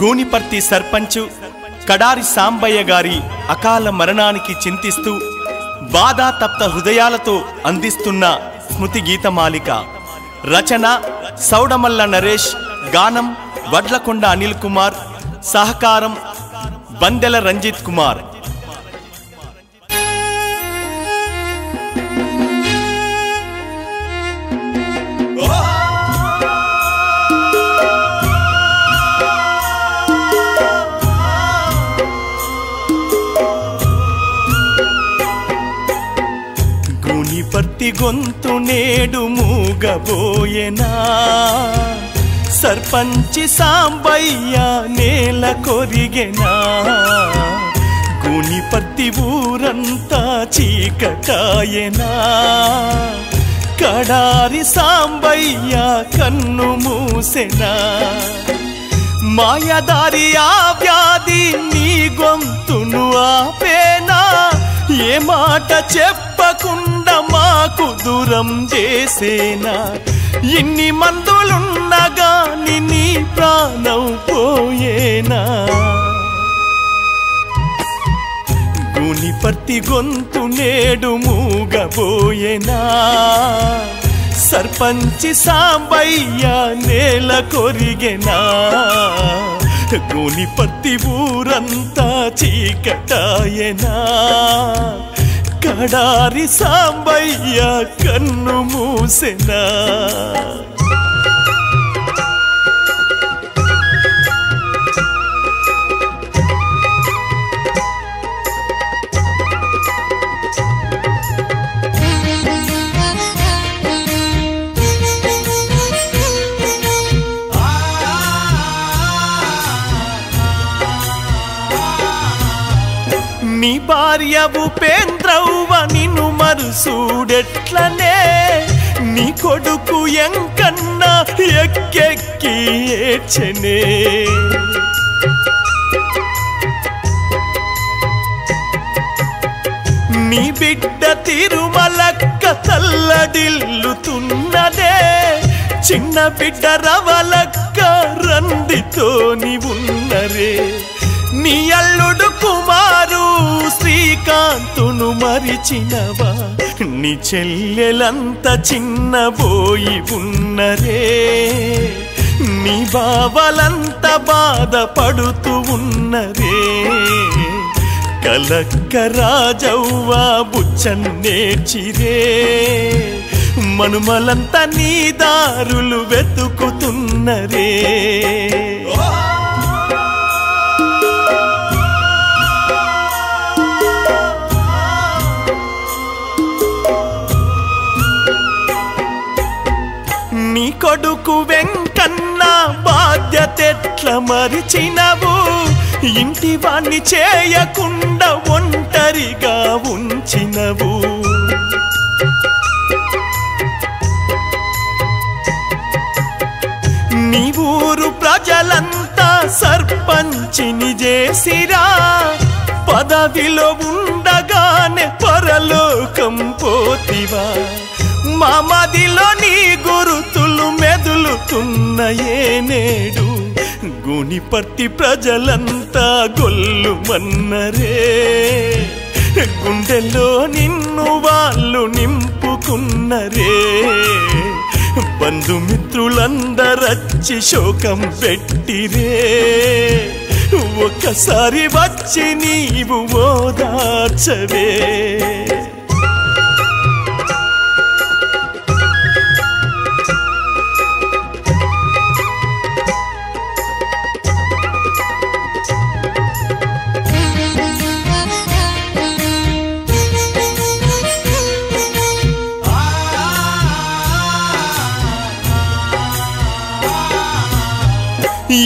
గూనిపర్తి సర్పంచు కడారి సాంబయ్య గారి అకాల మరణానికి చింతిస్తూ బాధాతప్త హృదయాలతో అందిస్తున్న స్మృతి గీతమాలిక రచన సౌడమల్ల నరేష్ గానం వడ్లకొండ అనిల్ కుమార్ సహకారం బందెల రంజిత్ కుమార్. గునిపర్తి గొంతు నేడు మూగబోయేనా? సర్పంచి సాంబయ్య నేల కొరిగెనా? గునిపర్తి ఊరంతా చీకటాయనా? కడారి సాంబయ్య కన్ను మూసెనా? మాయదారి ఆ వ్యాధి నీ గొంతును ఆపేనా? ఏ మాట చెప్పకుండా మధురం చేసేనా? ఇన్ని మందులున్నగా నీ ప్రాణం పోయేనా? గునిపర్తి గొంతు నేడు మూగబోయేనా? సర్పంచి సాంబయ్య నేల కొరిగెనా? గునిపర్తి ఊరంతా చీకటాయనా? ఎడారి సాంబయ్య కన్ను మూసెనా. నీ భార్య ఉపేంద్రవ్వ నిన్ను మరుసూడెట్లనే? నీ కొడుకు ఎంకన్నా ఎక్కెక్కి ఏడ్చెనే? నీ బిడ్డ తిరుమలక్క తల్లడిల్లుతున్నదే. చిన్న బిడ్డ రవలక్క రందితోని ఉన్నరే. నీ అల్లుడు కుమార్ శ్రీకాంతును మరిచినవా నీ చెల్లెలంత చిన్నబోయి ఉన్నరే నీ బావలంత బాధపడుతూ ఉన్నరే కలక్క రాజవ్వా బుచ్చన్నేచిరే మనుమలంత నీ దారులు వెతుకుతున్నరే మరిచినవు. ఇంటి వాణ్ణి చేయకుండా ఒంటరిగా ఉంచినవు. నీ ఊరు ప్రజలంతా సర్పంచిని చేసిరా. పదవిలో ఉండగానే పరలోకం పోతివా. మామదిలో నీ గురుతులు మెదులుతున్నయే నేడు. గునిపర్తి ప్రజలంతా గొల్లుమన్నరే. గుండెల్లో నిన్ను వాళ్ళు నింపుకున్నరే. బంధుమిత్రులందరచ్చి శోకం పెట్టిరే. ఒక్కసారి వచ్చి నీవు ఓదార్చవే.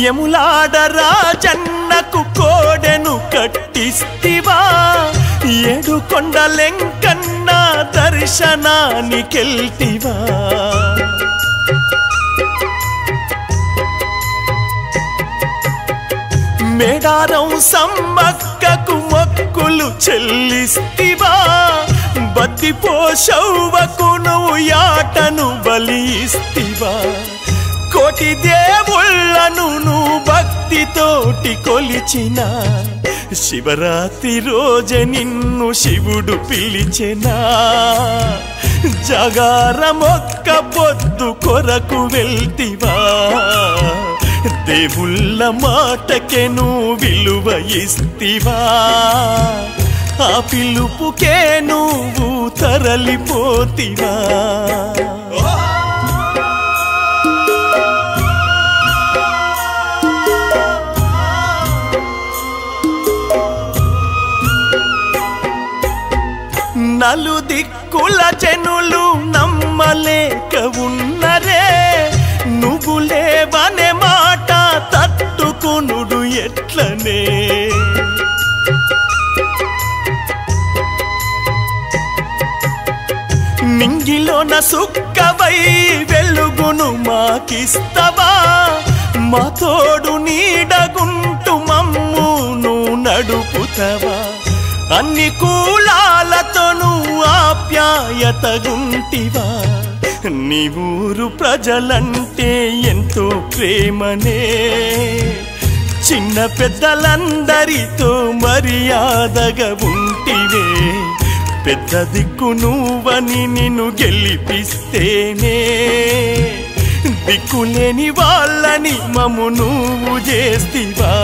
యములాడ రాజన్నకు కోడెను కట్టిస్తివా? ఏడు కొండలెంకన్న దర్శనానికెల్తివా మేడారం సమ్మక్కకు మొక్కులు చెల్లిస్తివా? బద్ది నువ్వు యాటను బలిస్తివా? కోటి దేవుళ్ళను నువ్వు భక్తితోటి కొలిచిన. శివరాత్రి రోజే నిన్ను శివుడు పిలిచెనా. జగారమొక్క పొద్దు కొరకు వెళ్తివా. దేవుళ్ళ మాటకే నువ్వు విలువ ఇస్తివా. ఆ పిలుపుకే నువ్వు తరలిపోతివా. నలుదిక్కుల జనులు నమ్మలేక ఉన్నరే. నువ్వు లేవనే మాట తట్టుకునుడు ఎట్లనే. నింగిలోన సుక్కవై వెలుగును మాకిస్తవా? మా తోడు నీడగుంటు మమ్మును నడుపుతవా? అన్ని కూలాలతోనూ ఆప్యాయతగుంటివా నీ ఊరు ప్రజలంటే ఎంతో ప్రేమనే. చిన్న పెద్దలందరితో మర్యాదగా ఉంటివే. పెద్ద దిక్కు నువ్వని నిన్ను గెలిపిస్తేనే. దిక్కులేని వాళ్ళని మము నువ్వు చేస్తివా?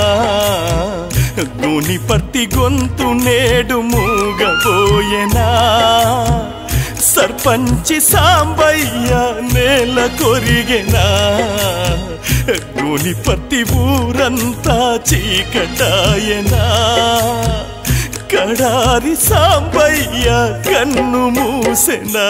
గుని పత్తి గొంతు నేడు మూగబోయేనా? సర్పంచి సాంబయ్య నేల కొరిగెనా? గుని పత్తి ఊరంతా చీకటాయనా? కడారి సాంబయ్య కన్ను మూసెనా?